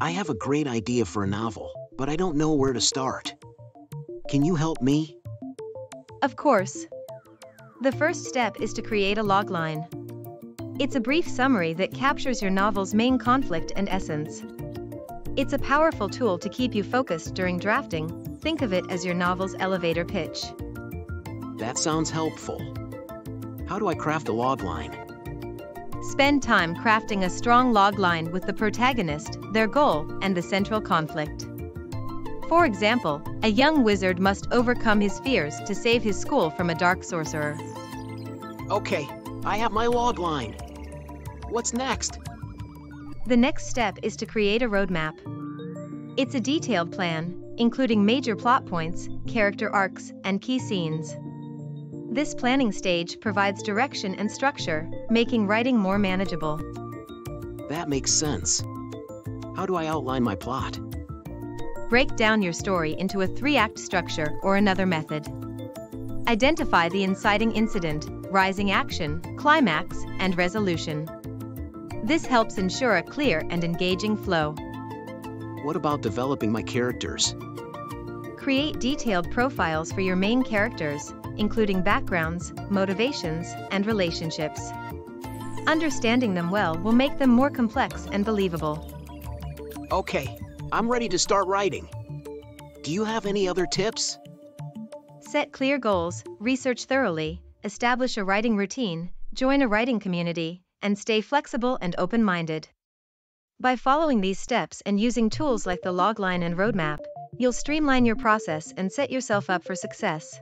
I have a great idea for a novel, but I don't know where to start. Can you help me? Of course. The first step is to create a logline. It's a brief summary that captures your novel's main conflict and essence. It's a powerful tool to keep you focused during drafting, think of it as your novel's elevator pitch. That sounds helpful. How do I craft a logline? Spend time crafting a strong logline with the protagonist, their goal, and the central conflict. For example, a young wizard must overcome his fears to save his school from a dark sorcerer. Okay, I have my logline. What's next? The next step is to create a roadmap. It's a detailed plan, including major plot points, character arcs, and key scenes. This planning stage provides direction and structure, making writing more manageable. That makes sense. How do I outline my plot? Break down your story into a three-act structure or another method. Identify the inciting incident, rising action, climax, and resolution. This helps ensure a clear and engaging flow. What about developing my characters? Create detailed profiles for your main characters, including backgrounds, motivations, and relationships. Understanding them well will make them more complex and believable. Okay, I'm ready to start writing. Do you have any other tips? Set clear goals, research thoroughly, establish a writing routine, join a writing community, and stay flexible and open-minded. By following these steps and using tools like the logline and roadmap, you'll streamline your process and set yourself up for success.